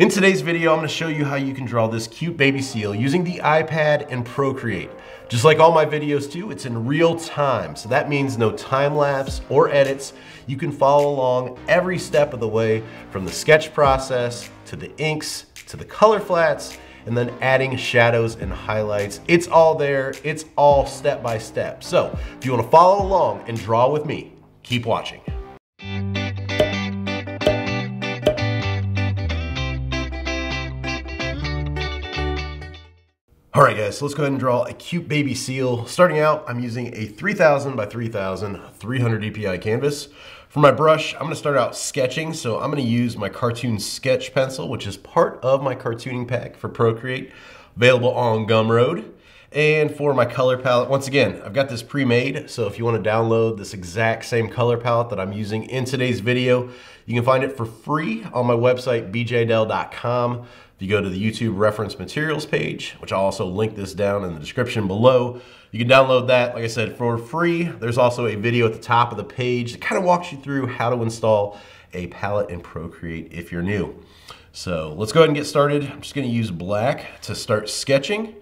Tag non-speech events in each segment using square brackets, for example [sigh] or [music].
In today's video, I'm gonna show you how you can draw this cute baby seal using the iPad and Procreate. Just like all my videos too, it's in real time. So that means no time lapse or edits. You can follow along every step of the way from the sketch process to the inks to the color flats and then adding shadows and highlights. It's all there, it's all step by step. So if you wanna follow along and draw with me, keep watching. All right guys, so let's go ahead and draw a cute baby seal. Starting out, I'm using a 3000 by 3000 300 DPI canvas. For my brush, I'm gonna start out sketching, so I'm gonna use my cartoon sketch pencil, which is part of my cartooning pack for Procreate, available on Gumroad. And for my color palette, once again, I've got this pre-made, so if you wanna download this exact same color palette that I'm using in today's video, you can find it for free on my website, beejaydel.com. If you go to the YouTube reference materials page, which I'll also link this down in the description below, you can download that, like I said, for free. There's also a video at the top of the page that kind of walks you through how to install a palette in Procreate if you're new. So let's go ahead and get started. I'm just gonna use black to start sketching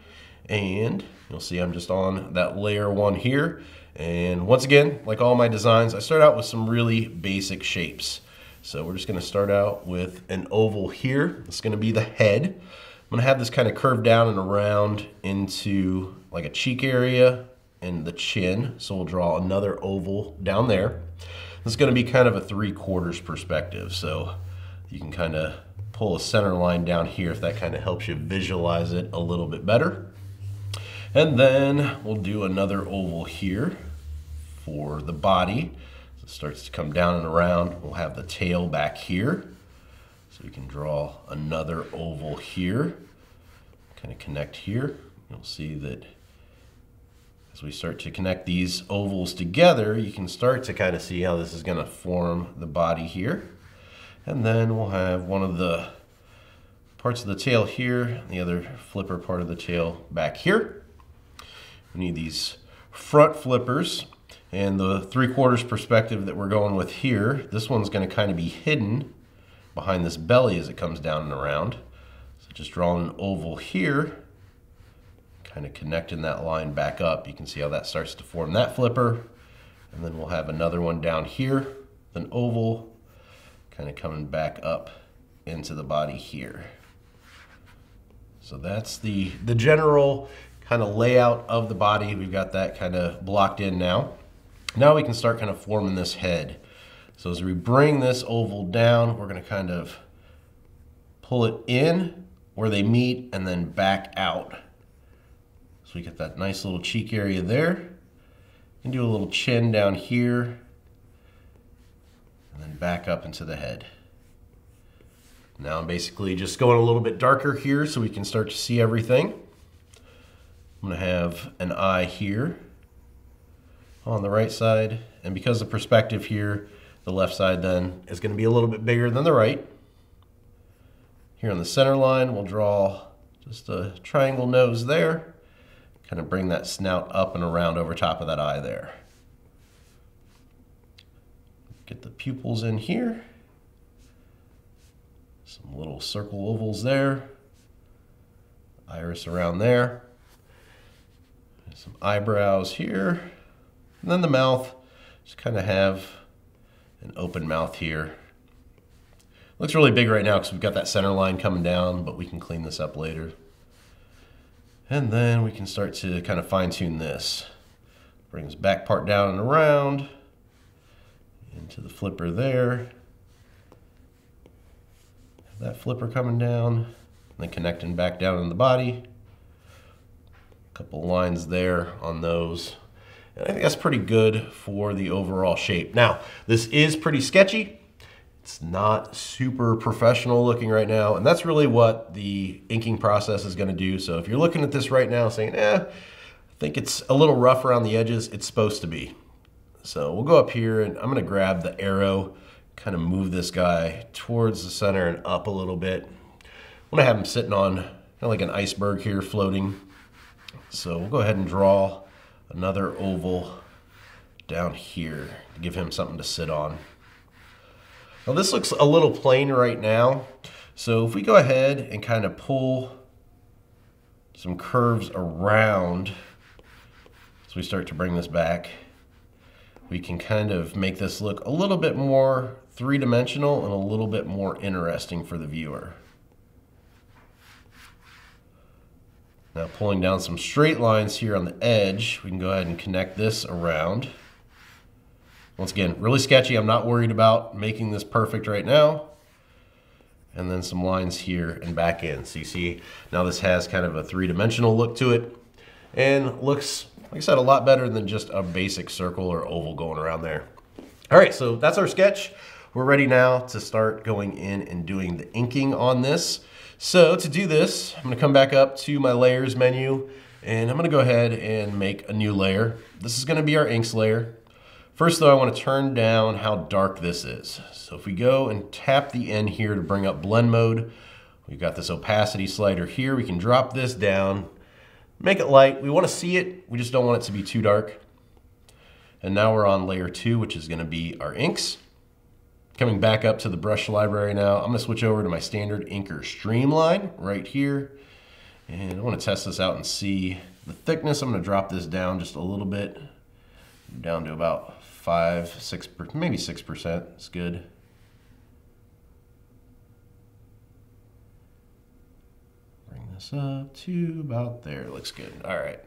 and you'll see I'm just on that layer one here. And once again, like all my designs, I start out with some really basic shapes. So we're just gonna start out with an oval here. It's gonna be the head. I'm gonna have this kind of curved down and around into like a cheek area and the chin. So we'll draw another oval down there. This is gonna be kind of a three quarters perspective. So you can kind of pull a center line down here if that kind of helps you visualize it a little bit better. And then we'll do another oval here for the body starts to come down and around. We'll have the tail back here. So we can draw another oval here, kind of connect here. You'll see that as we start to connect these ovals together, you can start to kind of see how this is going to form the body here. And then we'll have one of the parts of the tail here, the other flipper part of the tail back here. We need these front flippers and the three quarters perspective that we're going with here, this one's gonna kind of be hidden behind this belly as it comes down and around. So just drawing an oval here, kind of connecting that line back up. You can see how that starts to form that flipper. And then we'll have another one down here, an oval, kind of coming back up into the body here. So that's the, the general kind of layout of the body. We've got that kind of blocked in now. Now we can start kind of forming this head. So as we bring this oval down, we're going to kind of pull it in where they meet and then back out. So we get that nice little cheek area there. And do a little chin down here and then back up into the head. Now I'm basically just going a little bit darker here so we can start to see everything. I'm going to have an eye here on the right side. And because the perspective here, the left side then is going to be a little bit bigger than the right. Here on the center line, we'll draw just a triangle nose there. Kind of bring that snout up and around over top of that eye there. Get the pupils in here. Some little circle ovals there. Iris around there. Some eyebrows here. And then the mouth, just kind of have an open mouth here. Looks really big right now because we've got that center line coming down, but we can clean this up later. And then we can start to kind of fine tune this. Bring this back part down and around into the flipper there. Have that flipper coming down, then connecting back down in the body. A couple lines there on those. I think that's pretty good for the overall shape. Now, this is pretty sketchy. It's not super professional looking right now, and that's really what the inking process is gonna do. So if you're looking at this right now saying, eh, I think it's a little rough around the edges, it's supposed to be. So we'll go up here and I'm gonna grab the arrow, kind of move this guy towards the center and up a little bit. I'm gonna have him sitting on kind of like an iceberg here floating. So we'll go ahead and draw another oval down here to give him something to sit on. Now this looks a little plain right now, So if we go ahead and kind of pull some curves around as we start to bring this back, we can kind of make this look a little bit more three-dimensional and a little bit more interesting for the viewer. Now pulling down some straight lines here on the edge, we can go ahead and connect this around. Once again, really sketchy. I'm not worried about making this perfect right now. And then some lines here and back in. So you see now this has kind of a three-dimensional look to it and looks, like I said, a lot better than just a basic circle or oval going around there. All right, so that's our sketch. We're ready now to start going in and doing the inking on this. So to do this, I'm gonna come back up to my layers menu and I'm gonna go ahead and make a new layer. This is gonna be our inks layer. First though, I wanna turn down how dark this is. So if we go and tap the N here to bring up blend mode, we've got this opacity slider here. We can drop this down, make it light. We wanna see it, we just don't want it to be too dark. And now we're on layer two, which is gonna be our inks. Coming back up to the brush library now, I'm gonna switch over to my standard Inker Streamline right here. And I wanna test this out and see the thickness. I'm gonna drop this down just a little bit, down to about five, six, maybe 6%, it's good. Bring this up to about there, looks good, all right.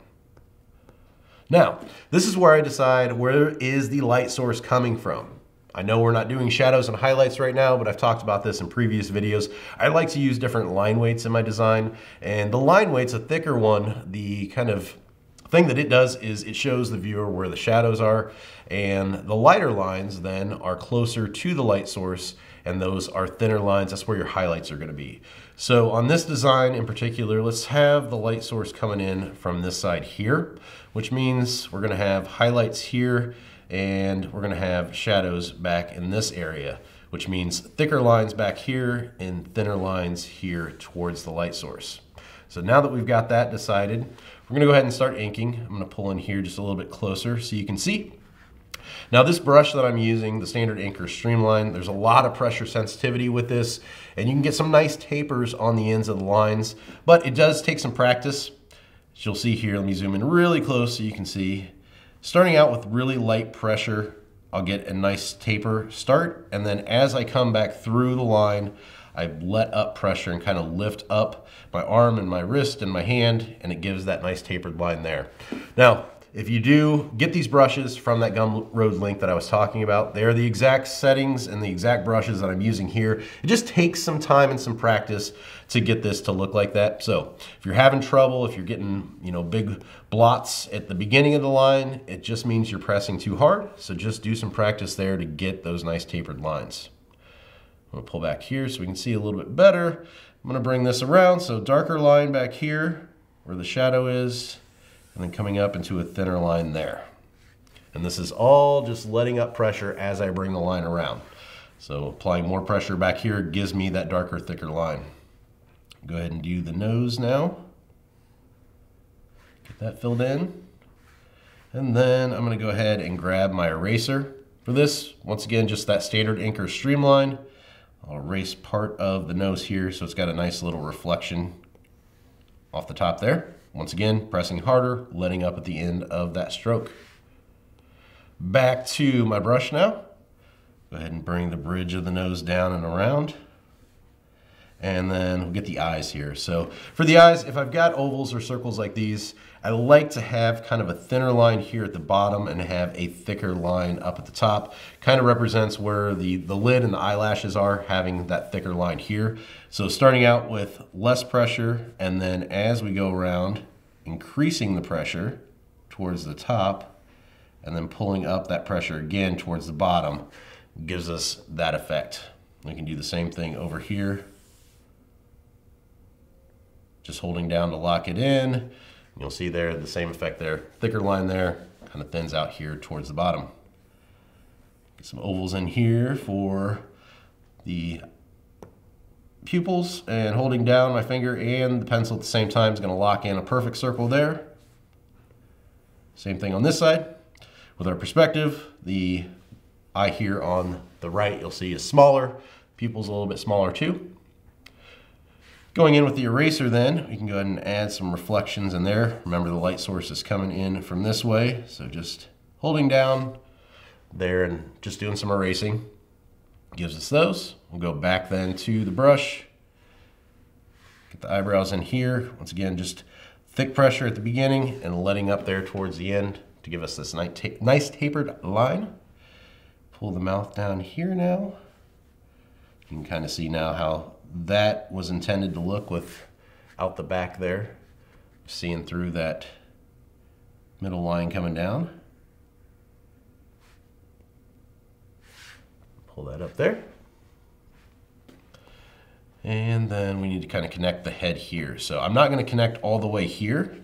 Now, this is where I decide where is the light source coming from. I know we're not doing shadows and highlights right now, but I've talked about this in previous videos. I like to use different line weights in my design, and the line weight's a thicker one. The kind of thing that it does is it shows the viewer where the shadows are, and the lighter lines then are closer to the light source, and those are thinner lines. That's where your highlights are gonna be. So on this design in particular, let's have the light source coming in from this side here, which means we're gonna have highlights here, and we're gonna have shadows back in this area, which means thicker lines back here and thinner lines here towards the light source. So now that we've got that decided, we're gonna go ahead and start inking. I'm gonna pull in here just a little bit closer so you can see. Now this brush that I'm using, the standard Inker Streamline, there's a lot of pressure sensitivity with this, and you can get some nice tapers on the ends of the lines, but it does take some practice. As you'll see here, let me zoom in really close so you can see. Starting out with really light pressure, I'll get a nice taper start. And then as I come back through the line, I let up pressure and kind of lift up my arm and my wrist and my hand, and it gives that nice tapered line there. Now, if you do get these brushes from that Gumroad link that I was talking about, they're the exact settings and the exact brushes that I'm using here. It just takes some time and some practice to get this to look like that. So if you're having trouble, if you're getting you know big blots at the beginning of the line, it just means you're pressing too hard. So just do some practice there to get those nice tapered lines. I'm gonna pull back here so we can see a little bit better. I'm gonna bring this around, so darker line back here where the shadow is, and then coming up into a thinner line there. And this is all just letting up pressure as I bring the line around. So applying more pressure back here gives me that darker, thicker line. Go ahead and do the nose now. Get that filled in. And then I'm gonna go ahead and grab my eraser. For this, once again, just that standard Inker Streamline. I'll erase part of the nose here so it's got a nice little reflection off the top there. Once again, pressing harder, letting up at the end of that stroke. Back to my brush now. Go ahead and bring the bridge of the nose down and around. And then we'll get the eyes here. So for the eyes, if I've got ovals or circles like these, I like to have kind of a thinner line here at the bottom and have a thicker line up at the top. Kind of represents where the, the lid and the eyelashes are, having that thicker line here. So starting out with less pressure, and then as we go around, increasing the pressure towards the top, and then pulling up that pressure again towards the bottom gives us that effect. We can do the same thing over here. Just holding down to lock it in. You'll see there the same effect there. Thicker line there, kind of thins out here towards the bottom. Get some ovals in here for the pupils and holding down my finger and the pencil at the same time is going to lock in a perfect circle there. Same thing on this side. With our perspective, the eye here on the right you'll see is smaller, pupils a little bit smaller too. Going in with the eraser then, we can go ahead and add some reflections in there. Remember the light source is coming in from this way, so just holding down there and just doing some erasing gives us those. We'll go back then to the brush, get the eyebrows in here. Once again, just thick pressure at the beginning and letting up there towards the end to give us this nice tapered line. Pull the mouth down here now. You can kind of see now how that was intended to look with out the back there, seeing through that middle line coming down. Pull that up there. And then we need to kind of connect the head here. So I'm not going to connect all the way here.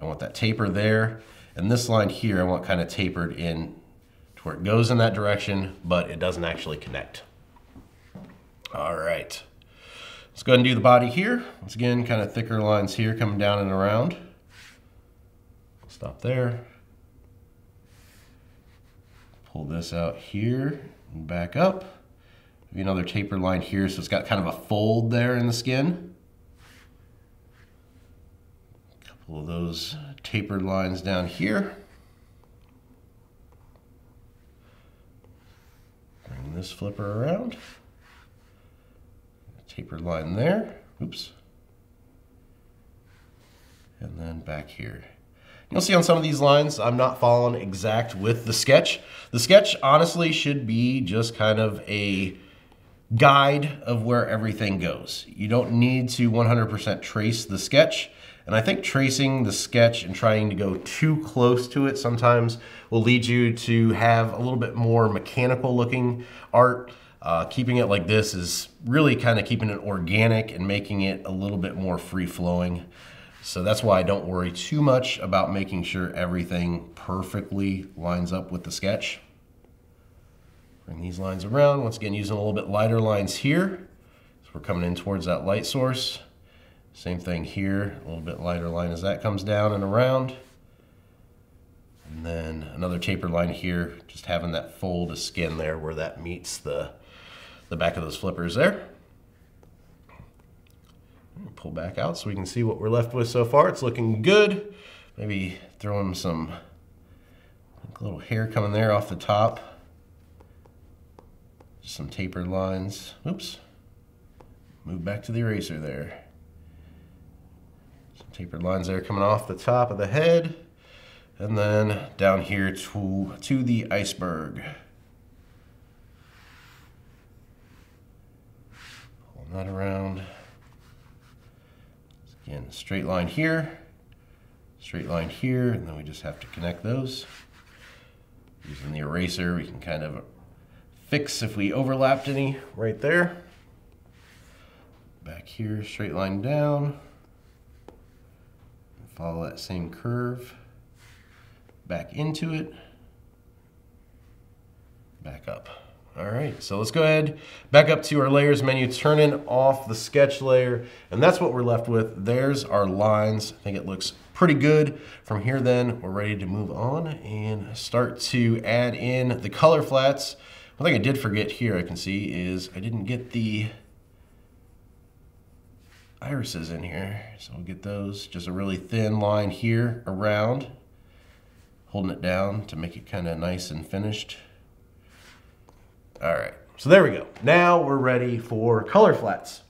I want that taper there. And this line here I want kind of tapered in to where it goes in that direction, but it doesn't actually connect. All right. Let's go ahead and do the body here. Once again, kind of thicker lines here coming down and around. Stop there. Pull this out here and back up. Maybe another taper line here so it's got kind of a fold there in the skin. A couple of those tapered lines down here. Bring this flipper around tapered line there. Oops. And then back here. You'll see on some of these lines, I'm not following exact with the sketch. The sketch honestly should be just kind of a guide of where everything goes. You don't need to 100% trace the sketch. And I think tracing the sketch and trying to go too close to it sometimes will lead you to have a little bit more mechanical looking art uh, keeping it like this is really kind of keeping it organic and making it a little bit more free flowing. So that's why I don't worry too much about making sure everything perfectly lines up with the sketch. Bring these lines around. Once again, using a little bit lighter lines here. So we're coming in towards that light source. Same thing here, a little bit lighter line as that comes down and around. And then another taper line here, just having that fold of skin there where that meets the the back of those flippers there. Pull back out so we can see what we're left with so far. It's looking good. Maybe throwing some little hair coming there off the top. Some tapered lines. Oops. Move back to the eraser there. Some tapered lines there coming off the top of the head. And then down here to, to the iceberg. that around. Again, straight line here, straight line here, and then we just have to connect those. Using the eraser, we can kind of fix if we overlapped any right there. Back here, straight line down. Follow that same curve. Back into it. Back up. All right, so let's go ahead, back up to our layers menu, turning off the sketch layer, and that's what we're left with. There's our lines. I think it looks pretty good. From here then, we're ready to move on and start to add in the color flats. One thing I did forget here, I can see, is I didn't get the irises in here. So we'll get those, just a really thin line here around, holding it down to make it kind of nice and finished. All right, so there we go. Now we're ready for color flats.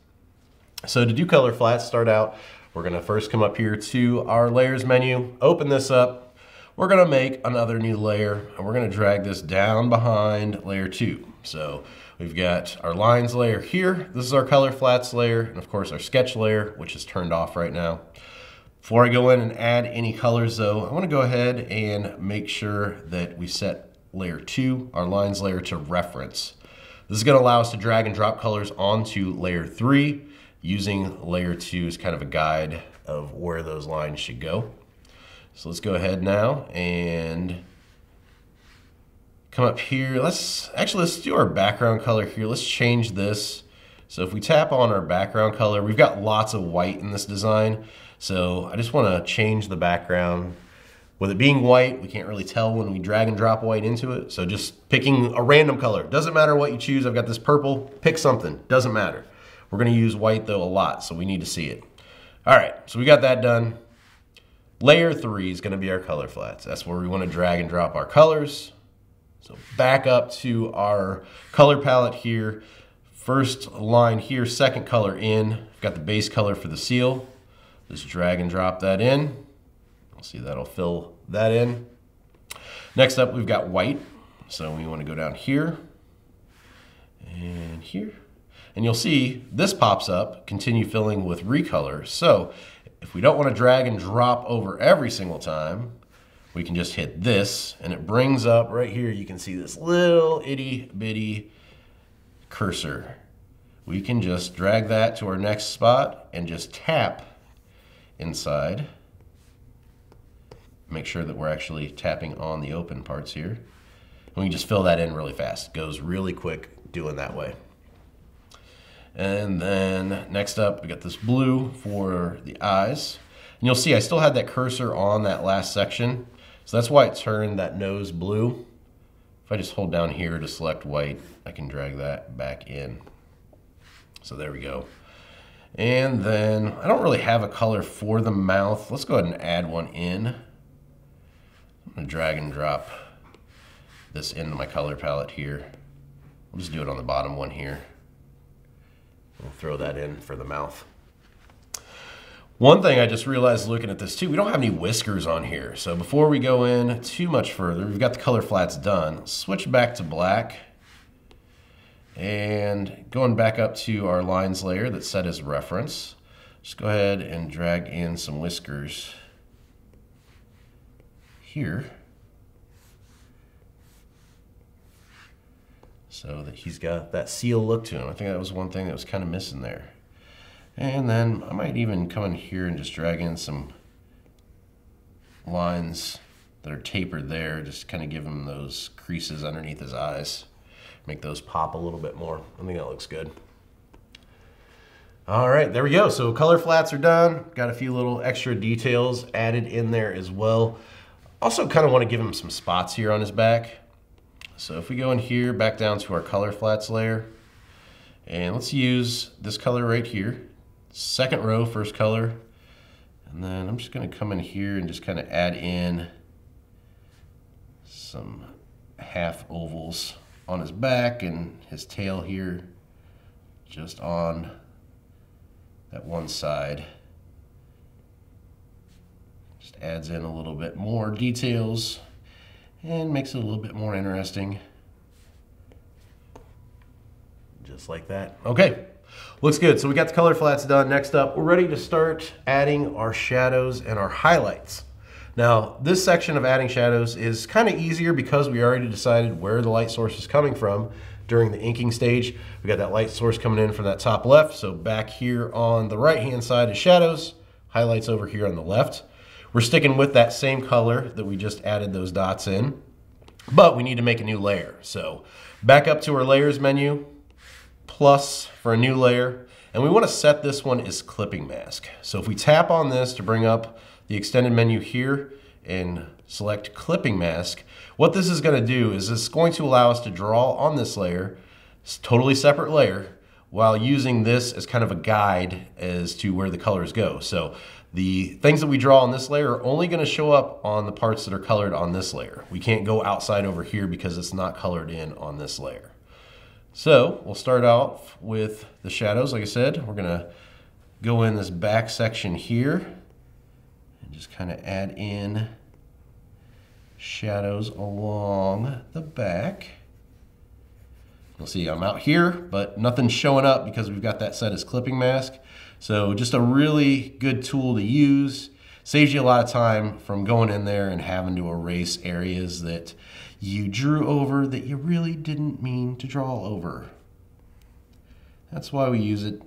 So to do color flats, start out, we're gonna first come up here to our layers menu, open this up. We're gonna make another new layer and we're gonna drag this down behind layer two. So we've got our lines layer here. This is our color flats layer and of course our sketch layer, which is turned off right now. Before I go in and add any colors though, I wanna go ahead and make sure that we set layer two, our lines layer to reference. This is gonna allow us to drag and drop colors onto layer three using layer two as kind of a guide of where those lines should go. So let's go ahead now and come up here. Let's actually, let's do our background color here. Let's change this. So if we tap on our background color, we've got lots of white in this design. So I just wanna change the background with it being white, we can't really tell when we drag and drop white into it. So just picking a random color. Doesn't matter what you choose. I've got this purple. Pick something. Doesn't matter. We're gonna use white though a lot, so we need to see it. All right, so we got that done. Layer three is gonna be our color flats. That's where we wanna drag and drop our colors. So back up to our color palette here. First line here, second color in. Got the base color for the seal. Just drag and drop that in. You'll see that'll fill that in. Next up, we've got white. So we want to go down here and here. And you'll see this pops up, continue filling with recolor. So if we don't want to drag and drop over every single time, we can just hit this and it brings up right here, you can see this little itty bitty cursor. We can just drag that to our next spot and just tap inside. Make sure that we're actually tapping on the open parts here. And we can just fill that in really fast. Goes really quick doing that way. And then next up, we got this blue for the eyes. And you'll see I still had that cursor on that last section. So that's why it turned that nose blue. If I just hold down here to select white, I can drag that back in. So there we go. And then I don't really have a color for the mouth. Let's go ahead and add one in. I'm gonna drag and drop this into my color palette here. I'll just do it on the bottom one here. We'll throw that in for the mouth. One thing I just realized looking at this too, we don't have any whiskers on here. So before we go in too much further, we've got the color flats done. Switch back to black. And going back up to our lines layer that's set as reference, just go ahead and drag in some whiskers here. So that he's got that seal look to him. I think that was one thing that was kind of missing there. And then I might even come in here and just drag in some lines that are tapered there, just kind of give him those creases underneath his eyes. Make those pop a little bit more. I think that looks good. All right, there we go. So color flats are done. Got a few little extra details added in there as well. Also kind of want to give him some spots here on his back. So if we go in here, back down to our color flats layer, and let's use this color right here second row, first color. And then I'm just gonna come in here and just kind of add in some half ovals on his back and his tail here just on that one side. Adds in a little bit more details and makes it a little bit more interesting. Just like that. Okay. Looks good. So we got the color flats done. Next up, we're ready to start adding our shadows and our highlights. Now, this section of adding shadows is kind of easier because we already decided where the light source is coming from during the inking stage. We got that light source coming in from that top left. So back here on the right-hand side is shadows, highlights over here on the left. We're sticking with that same color that we just added those dots in, but we need to make a new layer. So back up to our layers menu, plus for a new layer. And we want to set this one as clipping mask. So if we tap on this to bring up the extended menu here and select clipping mask, what this is going to do is it's going to allow us to draw on this layer, it's a totally separate layer, while using this as kind of a guide as to where the colors go. So the things that we draw on this layer are only going to show up on the parts that are colored on this layer. We can't go outside over here because it's not colored in on this layer. So we'll start off with the shadows. Like I said, we're gonna go in this back section here and just kind of add in shadows along the back. You'll see I'm out here, but nothing's showing up because we've got that set as clipping mask. So just a really good tool to use. Saves you a lot of time from going in there and having to erase areas that you drew over that you really didn't mean to draw over. That's why we use it.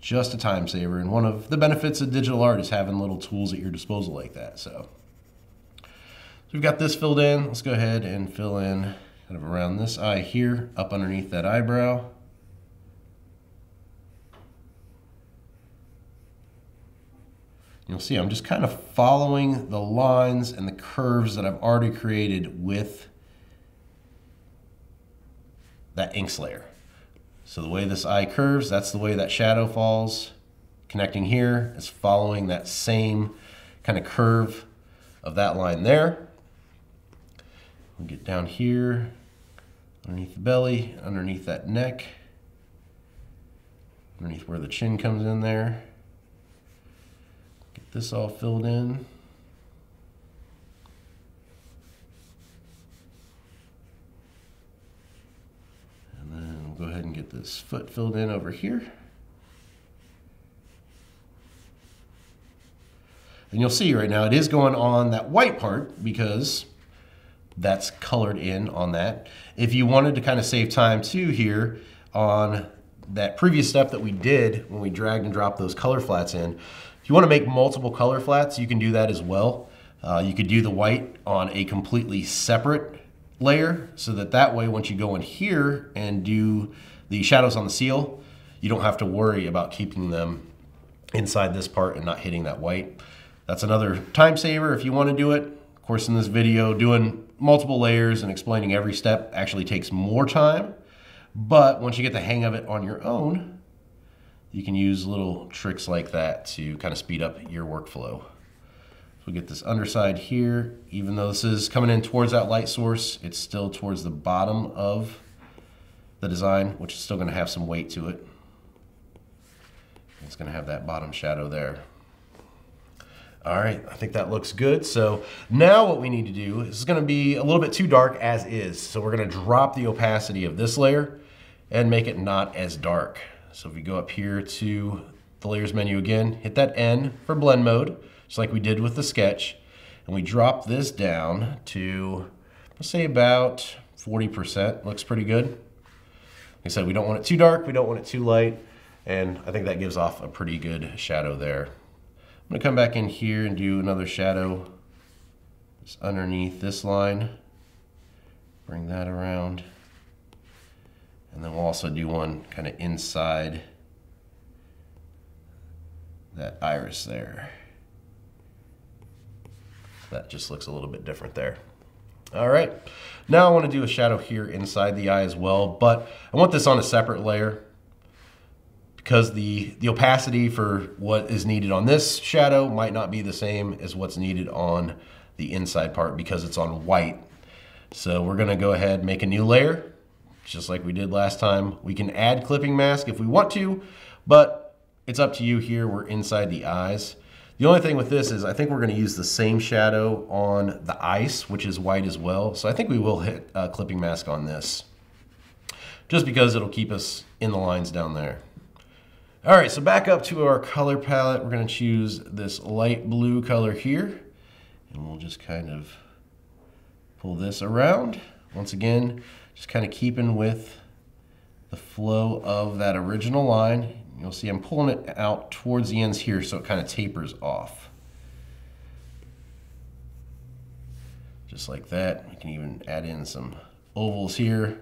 Just a time saver. And one of the benefits of digital art is having little tools at your disposal like that. So, so we've got this filled in. Let's go ahead and fill in kind of around this eye here, up underneath that eyebrow. You'll see I'm just kind of following the lines and the curves that I've already created with that inks layer. So the way this eye curves, that's the way that shadow falls. Connecting here is following that same kind of curve of that line there. We'll get down here, underneath the belly, underneath that neck, underneath where the chin comes in there. This all filled in. And then we'll go ahead and get this foot filled in over here. And you'll see right now it is going on that white part because that's colored in on that. If you wanted to kind of save time too here on that previous step that we did when we dragged and dropped those color flats in, if you want to make multiple color flats, you can do that as well. Uh, you could do the white on a completely separate layer so that that way once you go in here and do the shadows on the seal, you don't have to worry about keeping them inside this part and not hitting that white. That's another time saver if you want to do it. Of course, in this video, doing multiple layers and explaining every step actually takes more time. But once you get the hang of it on your own, you can use little tricks like that to kind of speed up your workflow. So we get this underside here. Even though this is coming in towards that light source, it's still towards the bottom of the design, which is still gonna have some weight to it. It's gonna have that bottom shadow there. All right, I think that looks good. So now what we need to do is gonna be a little bit too dark as is. So we're gonna drop the opacity of this layer and make it not as dark. So if we go up here to the layers menu again, hit that N for blend mode, just like we did with the sketch. And we drop this down to, let's say about 40%, looks pretty good. Like I said, we don't want it too dark, we don't want it too light, and I think that gives off a pretty good shadow there. I'm gonna come back in here and do another shadow just underneath this line. Bring that around. And then we'll also do one kind of inside that iris there. That just looks a little bit different there. All right, now I want to do a shadow here inside the eye as well, but I want this on a separate layer because the, the opacity for what is needed on this shadow might not be the same as what's needed on the inside part because it's on white. So we're gonna go ahead and make a new layer, just like we did last time. We can add clipping mask if we want to, but it's up to you here. We're inside the eyes. The only thing with this is I think we're gonna use the same shadow on the ice, which is white as well. So I think we will hit a clipping mask on this, just because it'll keep us in the lines down there. All right, so back up to our color palette. We're gonna choose this light blue color here, and we'll just kind of pull this around. Once again, just kind of keeping with the flow of that original line. You'll see I'm pulling it out towards the ends here so it kind of tapers off. Just like that. You can even add in some ovals here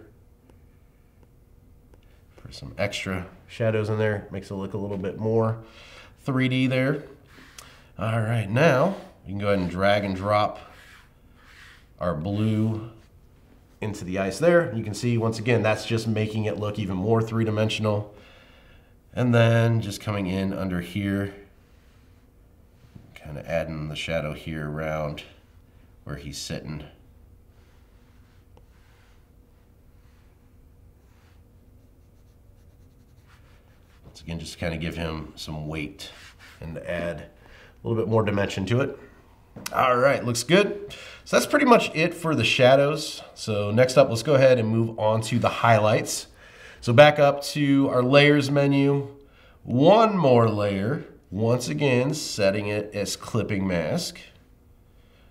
for some extra shadows in there. Makes it look a little bit more 3D there. All right, now we can go ahead and drag and drop our blue into the ice there. You can see, once again, that's just making it look even more three-dimensional. And then just coming in under here, kind of adding the shadow here around where he's sitting. Once again, just kind of give him some weight and add a little bit more dimension to it. All right, looks good. So that's pretty much it for the shadows. So next up, let's go ahead and move on to the highlights. So back up to our layers menu, one more layer, once again, setting it as clipping mask.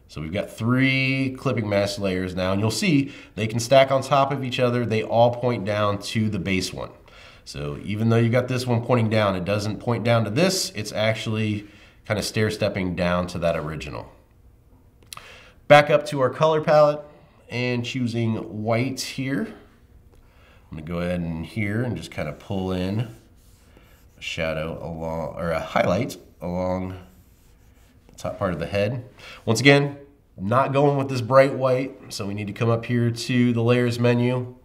So we've got three clipping mask layers now, and you'll see they can stack on top of each other. They all point down to the base one. So even though you've got this one pointing down, it doesn't point down to this. It's actually kind of stair stepping down to that original. Back up to our color palette and choosing white here. I'm gonna go ahead and here and just kind of pull in a shadow along, or a highlight along the top part of the head. Once again, not going with this bright white, so we need to come up here to the layers menu,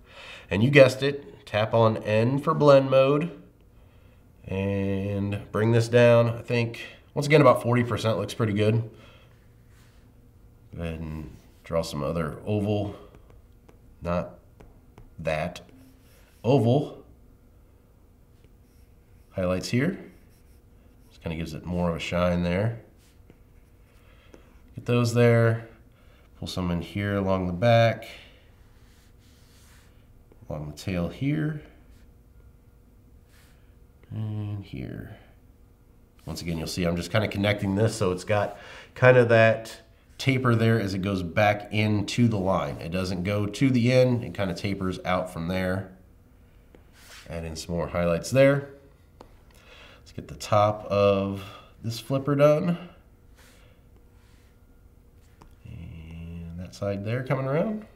and you guessed it, tap on N for blend mode and bring this down. I think, once again, about 40% looks pretty good. Go ahead and draw some other oval, not that, oval highlights here. Just kind of gives it more of a shine there. Get those there. Pull some in here along the back, along the tail here, and here. Once again, you'll see I'm just kind of connecting this so it's got kind of that taper there as it goes back into the line. It doesn't go to the end, it kind of tapers out from there. Add in some more highlights there. Let's get the top of this flipper done. And that side there coming around.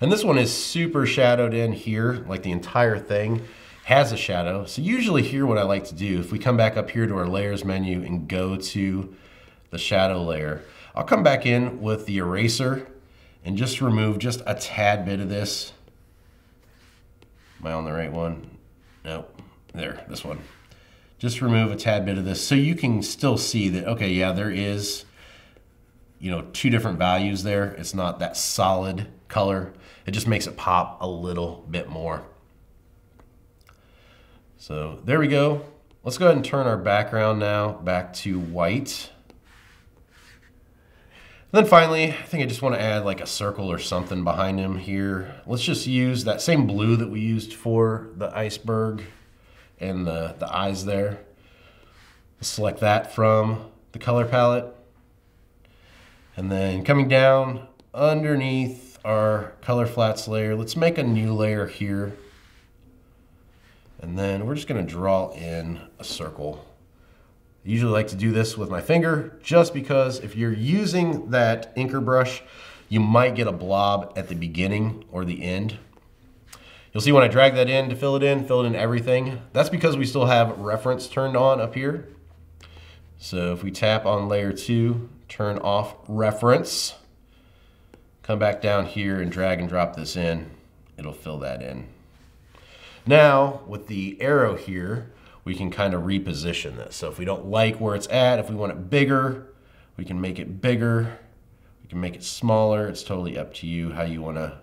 And this one is super shadowed in here, like the entire thing has a shadow. So usually here what I like to do, if we come back up here to our layers menu and go to the shadow layer, I'll come back in with the eraser and just remove just a tad bit of this. Am I on the right one? Nope, there, this one. Just remove a tad bit of this so you can still see that, okay, yeah, there is, you know, two different values there. It's not that solid color. It just makes it pop a little bit more. So there we go. Let's go ahead and turn our background now back to white. And then finally, I think I just want to add like a circle or something behind him here. Let's just use that same blue that we used for the iceberg and the, the eyes there. Select that from the color palette. And then coming down underneath our color flats layer, let's make a new layer here. And then we're just gonna draw in a circle. I usually like to do this with my finger just because if you're using that inker brush, you might get a blob at the beginning or the end. You'll see when I drag that in to fill it in, fill it in everything. That's because we still have reference turned on up here. So if we tap on layer two, turn off reference, come back down here and drag and drop this in, it'll fill that in. Now with the arrow here, we can kind of reposition this. So if we don't like where it's at, if we want it bigger, we can make it bigger. We can make it smaller. It's totally up to you how you want to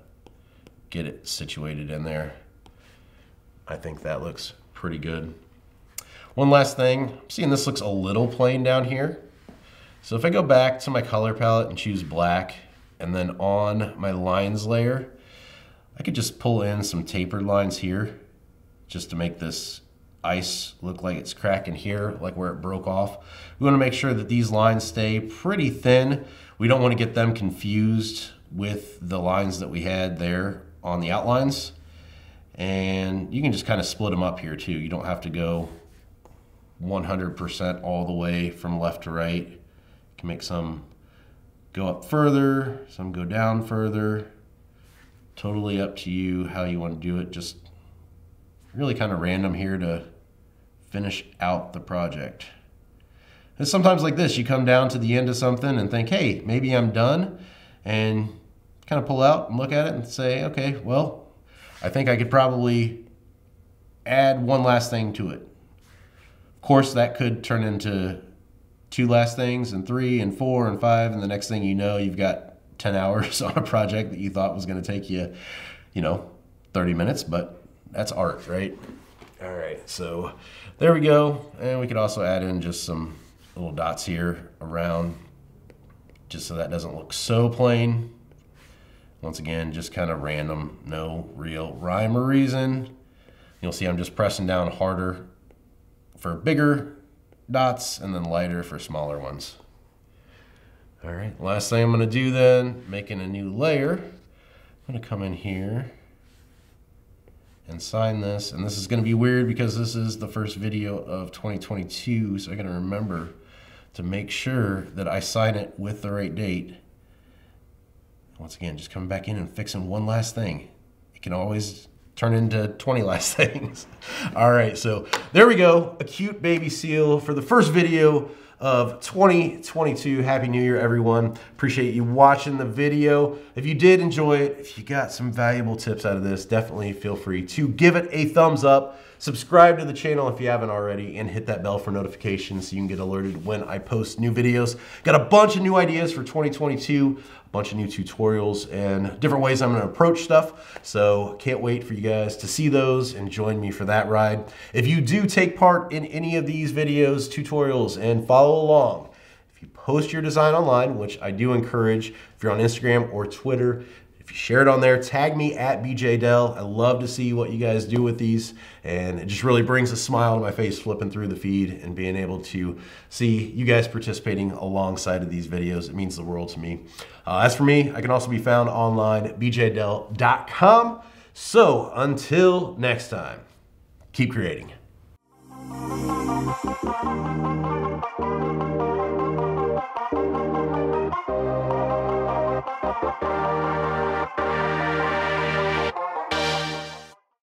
get it situated in there. I think that looks pretty good. One last thing, I'm seeing this looks a little plain down here. So if I go back to my color palette and choose black, and then on my lines layer, I could just pull in some tapered lines here just to make this ice look like it's cracking here, like where it broke off. We wanna make sure that these lines stay pretty thin. We don't wanna get them confused with the lines that we had there on the outlines. And you can just kind of split them up here too. You don't have to go 100% all the way from left to right. You can make some go up further, some go down further. Totally up to you how you want to do it. Just really kind of random here to finish out the project. And sometimes like this, you come down to the end of something and think, hey, maybe I'm done. And kind of pull out and look at it and say, okay, well, I think I could probably add one last thing to it. Of course, that could turn into two last things and three and four and five. And the next thing you know, you've got 10 [laughs] hours on a project that you thought was going to take you, you know, 30 minutes, but that's art, right? All right, so there we go. And we could also add in just some little dots here around just so that doesn't look so plain. Once again, just kind of random, no real rhyme or reason. You'll see I'm just pressing down harder for bigger dots and then lighter for smaller ones. All right, last thing I'm gonna do then, making a new layer. I'm gonna come in here and sign this. And this is gonna be weird because this is the first video of 2022, so I gotta remember to make sure that I sign it with the right date. Once again, just coming back in and fixing one last thing. It can always turn into 20 last [laughs] things. All right, so there we go. A cute baby seal for the first video of 2022. Happy New Year, everyone. Appreciate you watching the video. If you did enjoy it, if you got some valuable tips out of this, definitely feel free to give it a thumbs up. Subscribe to the channel if you haven't already and hit that bell for notifications so you can get alerted when I post new videos. Got a bunch of new ideas for 2022, a bunch of new tutorials and different ways I'm gonna approach stuff. So can't wait for you guys to see those and join me for that ride. If you do take part in any of these videos, tutorials, and follow along, if you post your design online, which I do encourage, if you're on Instagram or Twitter, if you share it on there, tag me at BeeJayDeL. I love to see what you guys do with these, and it just really brings a smile to my face flipping through the feed and being able to see you guys participating alongside of these videos. It means the world to me. Uh, as for me, I can also be found online beejaydel.com. So until next time, keep creating.